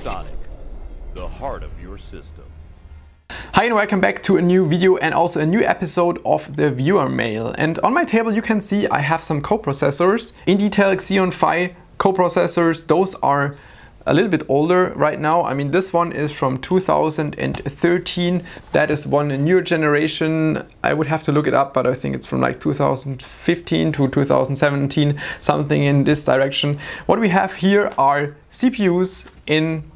ViewSonic, the heart of your system. Hi and welcome back to a new video and also a new episode of the viewer mail. And on my table you can see I have some coprocessors, Intel Xeon Phi coprocessors. Those are a little bit older right now. I mean, this one is from 2013. That is one newer generation. I would have to look it up, but I think it's from like 2015 to 2017, something in this direction. What we have here are CPUs in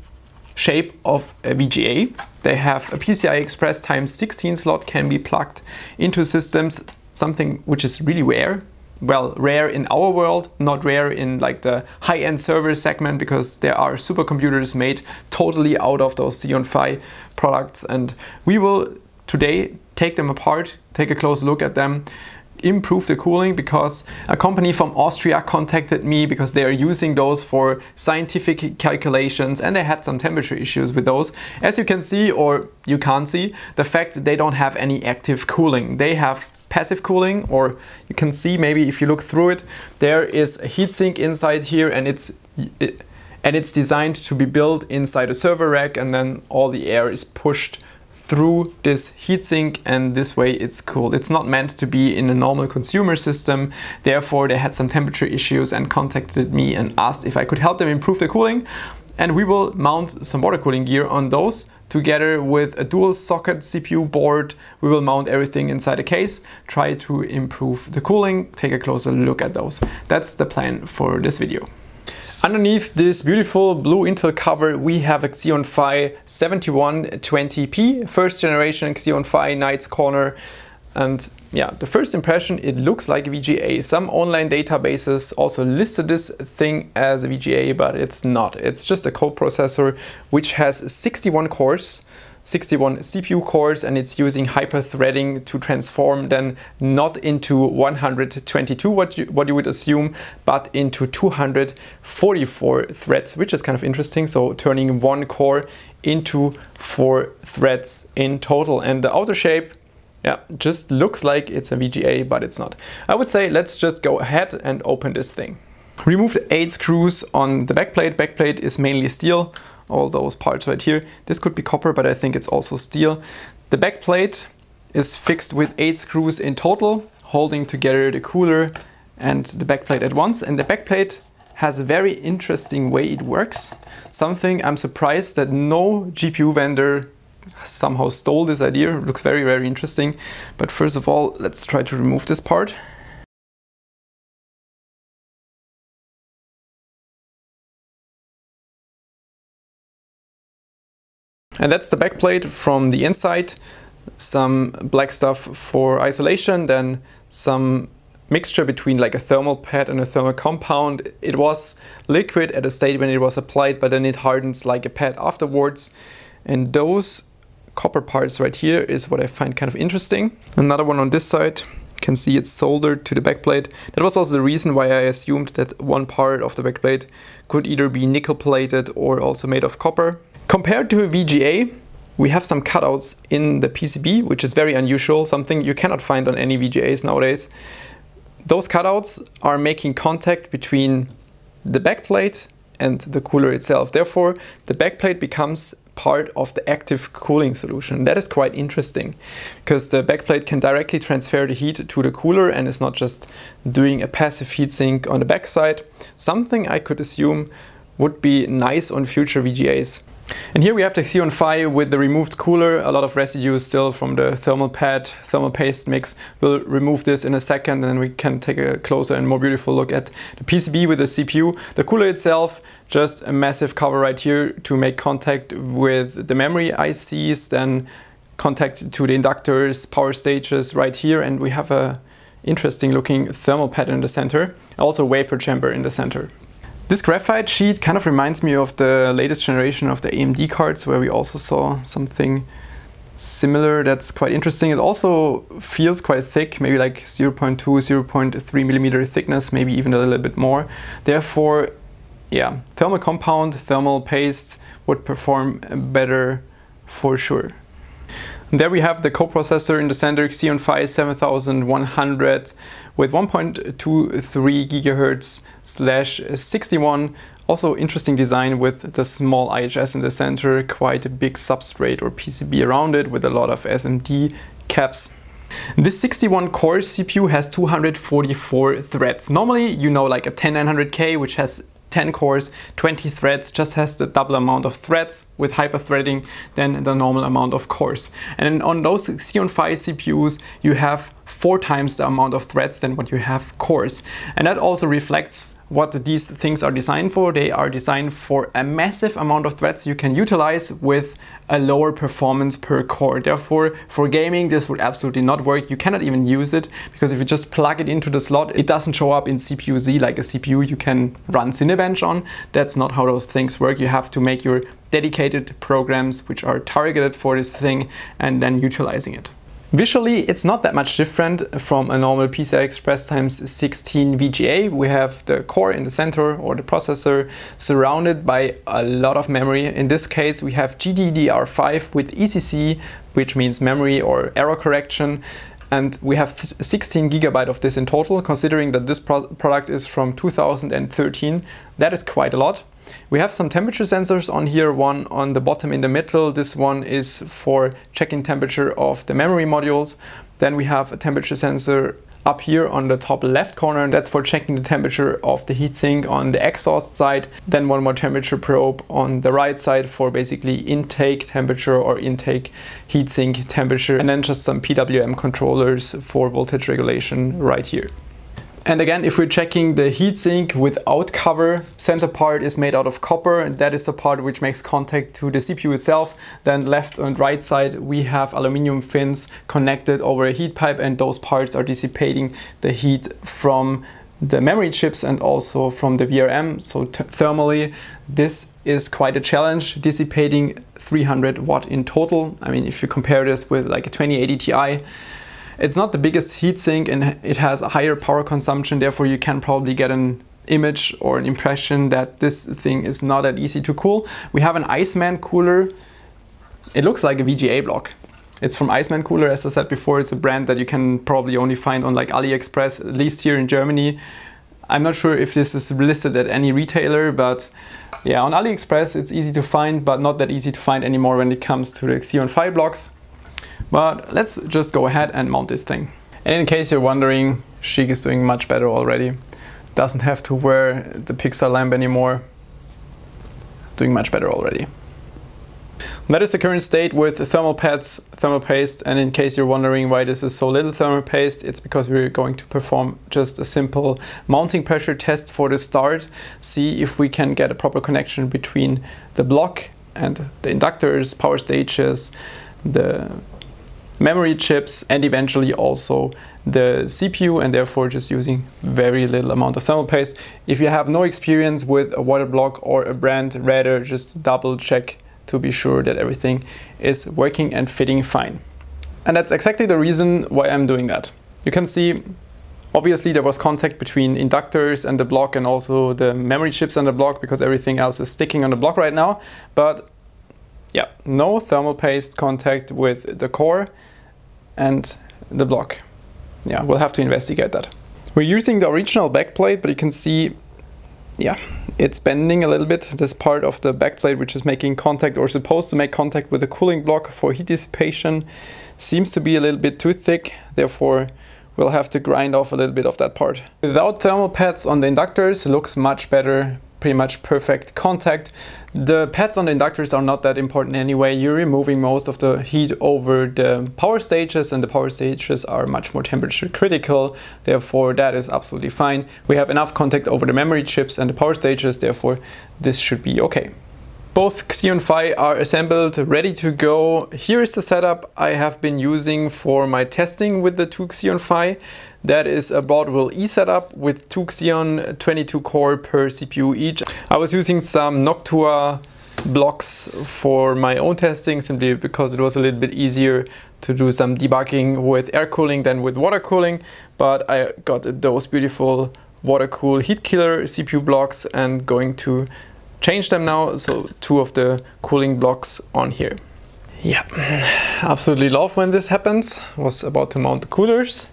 shape of a VGA. They have a PCI Express times 16 slot can be plugged into systems, something which is really rare well, rare in our world, not rare in like the high-end server segment because there are supercomputers made totally out of those Xeon Phi products. And we will today take them apart, take a close look at them, improve the cooling because a company from Austria contacted me because they are using those for scientific calculations and they had some temperature issues with those. As you can see or you can't see, the fact that they don't have any active cooling. They have passive cooling or you can see maybe if you look through it there is a heatsink inside here and it's it, and it's designed to be built inside a server rack and then all the air is pushed through this heatsink and this way it's cooled. It's not meant to be in a normal consumer system. Therefore, they had some temperature issues and contacted me and asked if I could help them improve the cooling and we will mount some water cooling gear on those together with a dual socket CPU board. We will mount everything inside a case, try to improve the cooling, take a closer look at those. That's the plan for this video. Underneath this beautiful blue Intel cover we have a Xeon Phi 7120p, first generation Xeon Phi Knights Corner and yeah, the first impression, it looks like VGA. Some online databases also listed this thing as a VGA, but it's not. It's just a coprocessor which has 61 cores, 61 CPU cores, and it's using hyper-threading to transform then not into 122, what you, what you would assume, but into 244 threads, which is kind of interesting. So turning one core into four threads in total. And the outer shape yeah, just looks like it's a VGA, but it's not. I would say let's just go ahead and open this thing. Remove the eight screws on the backplate. Backplate is mainly steel, all those parts right here. This could be copper, but I think it's also steel. The back plate is fixed with eight screws in total, holding together the cooler and the back plate at once. And the back plate has a very interesting way it works. Something I'm surprised that no GPU vendor somehow stole this idea. It looks very, very interesting. But first of all, let's try to remove this part. And that's the backplate from the inside. Some black stuff for isolation, then some mixture between like a thermal pad and a thermal compound. It was liquid at a state when it was applied, but then it hardens like a pad afterwards. And those copper parts right here is what I find kind of interesting. Another one on this side, you can see it's soldered to the backplate. That was also the reason why I assumed that one part of the backplate could either be nickel plated or also made of copper. Compared to a VGA, we have some cutouts in the PCB, which is very unusual, something you cannot find on any VGAs nowadays. Those cutouts are making contact between the backplate and the cooler itself. Therefore, the backplate becomes part of the active cooling solution. That is quite interesting because the backplate can directly transfer the heat to the cooler and is not just doing a passive heatsink on the backside. Something I could assume would be nice on future VGAs. And here we have the Xeon Phi with the removed cooler, a lot of residue still from the thermal pad, thermal paste mix. We'll remove this in a second and then we can take a closer and more beautiful look at the PCB with the CPU. The cooler itself, just a massive cover right here to make contact with the memory ICs, then contact to the inductors, power stages right here and we have a interesting looking thermal pad in the center, also vapor chamber in the center. This graphite sheet kind of reminds me of the latest generation of the AMD cards where we also saw something similar that's quite interesting. It also feels quite thick, maybe like 0.2, 0.3 millimeter thickness, maybe even a little bit more. Therefore, yeah, thermal compound, thermal paste would perform better for sure. And there we have the coprocessor in the center, Xeon Phi 7100 with 1.23 gigahertz slash 61 Also interesting design with the small IHS in the center, quite a big substrate or PCB around it with a lot of SMD caps. This 61 core CPU has 244 threads. Normally, you know, like a 10900K, which has 10 cores, 20 threads, just has the double amount of threads with hyperthreading than the normal amount of cores. And on those Xeon Phi CPUs, you have four times the amount of threads than what you have cores. And that also reflects what these things are designed for. They are designed for a massive amount of threads you can utilize with a lower performance per core. Therefore, for gaming, this would absolutely not work. You cannot even use it because if you just plug it into the slot, it doesn't show up in CPU-Z like a CPU you can run Cinebench on. That's not how those things work. You have to make your dedicated programs which are targeted for this thing and then utilizing it. Visually, it's not that much different from a normal PCI Express times 16 VGA. We have the core in the center or the processor surrounded by a lot of memory. In this case, we have GDDR5 with ECC, which means memory or error correction. And we have 16 gigabyte of this in total, considering that this pro product is from 2013. That is quite a lot. We have some temperature sensors on here, one on the bottom in the middle. This one is for checking temperature of the memory modules. Then we have a temperature sensor up here on the top left corner. That's for checking the temperature of the heatsink on the exhaust side. Then one more temperature probe on the right side for basically intake temperature or intake heatsink temperature. And then just some PWM controllers for voltage regulation right here. And again, if we're checking the heatsink without cover, center part is made out of copper. And that is the part which makes contact to the CPU itself. Then left and right side, we have aluminum fins connected over a heat pipe and those parts are dissipating the heat from the memory chips and also from the VRM. So thermally, this is quite a challenge, dissipating 300 watt in total. I mean, if you compare this with like a 2080 Ti, it's not the biggest heatsink and it has a higher power consumption, therefore you can probably get an image or an impression that this thing is not that easy to cool. We have an Iceman cooler. It looks like a VGA block. It's from Iceman Cooler, as I said before. It's a brand that you can probably only find on like AliExpress, at least here in Germany. I'm not sure if this is listed at any retailer, but yeah, on AliExpress it's easy to find, but not that easy to find anymore when it comes to the Xeon Phi blocks. But let's just go ahead and mount this thing. And in case you're wondering, Sheik is doing much better already. Doesn't have to wear the pixel lamp anymore. Doing much better already. That is the current state with thermal pads, thermal paste, and in case you're wondering why this is so little thermal paste, it's because we're going to perform just a simple mounting pressure test for the start, see if we can get a proper connection between the block and the inductors, power stages, the memory chips and eventually also the CPU and therefore just using very little amount of thermal paste. If you have no experience with a water block or a brand, rather just double check to be sure that everything is working and fitting fine. And that's exactly the reason why I'm doing that. You can see obviously there was contact between inductors and the block and also the memory chips and the block because everything else is sticking on the block right now. But yeah, no thermal paste contact with the core and the block. Yeah, we'll have to investigate that. We're using the original backplate, but you can see, yeah, it's bending a little bit. This part of the backplate which is making contact or supposed to make contact with the cooling block for heat dissipation seems to be a little bit too thick, therefore we'll have to grind off a little bit of that part. Without thermal pads on the inductors, looks much better pretty much perfect contact. The pads on the inductors are not that important anyway. You're removing most of the heat over the power stages and the power stages are much more temperature critical. Therefore, that is absolutely fine. We have enough contact over the memory chips and the power stages. Therefore, this should be okay. Both Xeon Phi are assembled, ready to go. Here is the setup I have been using for my testing with the two Xeon Phi. That is a Broadwell E setup with two Xeon 22 core per CPU each. I was using some Noctua blocks for my own testing simply because it was a little bit easier to do some debugging with air cooling than with water cooling. But I got those beautiful Watercool Heatkiller CPU blocks and going to change them now. So two of the cooling blocks on here. Yeah, absolutely love when this happens. Was about to mount the coolers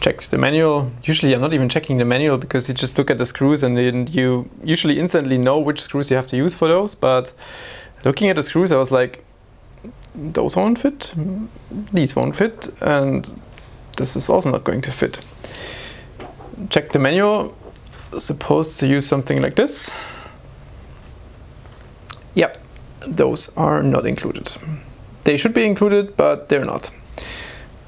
checked the manual. Usually I'm not even checking the manual because you just look at the screws and then you usually instantly know which screws you have to use for those. But looking at the screws, I was like, those won't fit, these won't fit, and this is also not going to fit. Check the manual, supposed to use something like this. Yep, those are not included. They should be included, but they're not.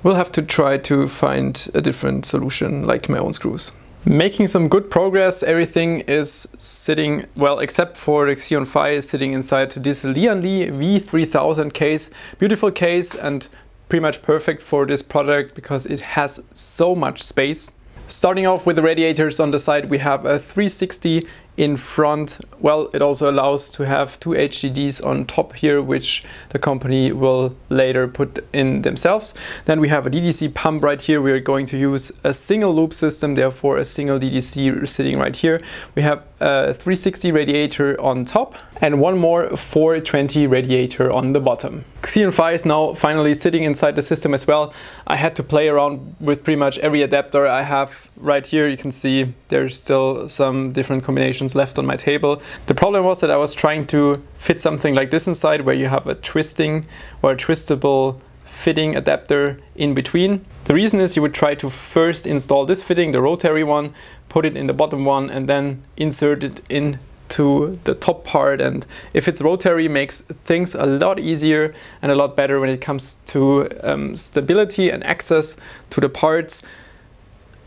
We'll have to try to find a different solution like my own screws. Making some good progress, everything is sitting, well, except for the Xeon Phi sitting inside this Lian Li V3000 case. Beautiful case and pretty much perfect for this product because it has so much space. Starting off with the radiators on the side, we have a 360 in front. Well, it also allows to have two HDDs on top here, which the company will later put in themselves. Then we have a DDC pump right here. We're going to use a single loop system, therefore a single DDC sitting right here. We have a 360 radiator on top and one more 420 radiator on the bottom. Phi is now finally sitting inside the system as well. I had to play around with pretty much every adapter I have right here. You can see there's still some different combinations left on my table. The problem was that I was trying to fit something like this inside where you have a twisting or a twistable fitting adapter in between. The reason is you would try to first install this fitting, the rotary one, put it in the bottom one and then insert it in to the top part and if it's rotary makes things a lot easier and a lot better when it comes to um, stability and access to the parts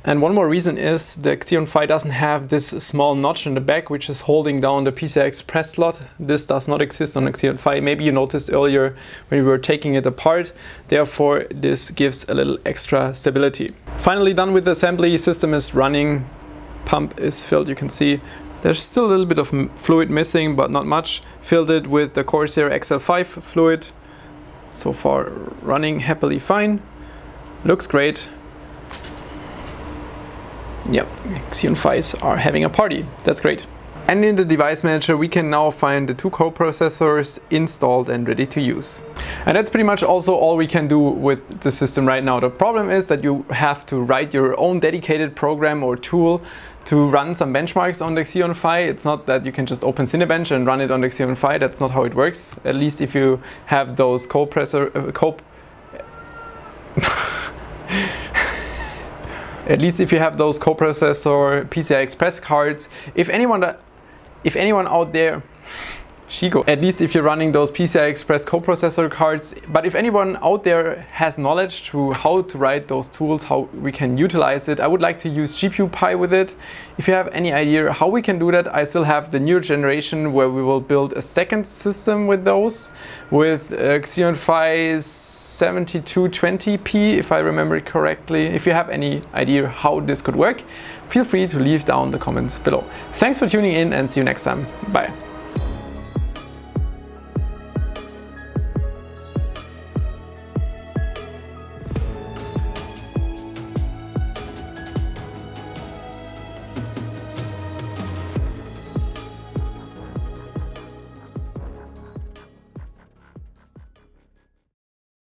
and one more reason is the Xeon Phi doesn't have this small notch in the back which is holding down the PCI Express slot. This does not exist on Xeon Phi. Maybe you noticed earlier when we were taking it apart. Therefore, this gives a little extra stability. Finally done with the assembly, system is running, pump is filled, you can see. There's still a little bit of fluid missing, but not much. Filled it with the Corsair XL5 fluid. So far running happily fine. Looks great. Yep, Xeon Phis are having a party. That's great. And in the device manager we can now find the two co-processors installed and ready to use. And that's pretty much also all we can do with the system right now. The problem is that you have to write your own dedicated program or tool to run some benchmarks on the Xeon Phi. It's not that you can just open Cinebench and run it on the Xeon Phi. That's not how it works. At least if you have those co-processor uh, co at least if you have those coprocessor PCI Express cards. If anyone, if anyone out there At least if you're running those PCI Express coprocessor cards. But if anyone out there has knowledge to how to write those tools, how we can utilize it, I would like to use GPUPI with it. If you have any idea how we can do that, I still have the newer generation where we will build a second system with those, with uh, Xeon Phi 7220p, if I remember correctly. If you have any idea how this could work, feel free to leave down the comments below. Thanks for tuning in and see you next time. Bye.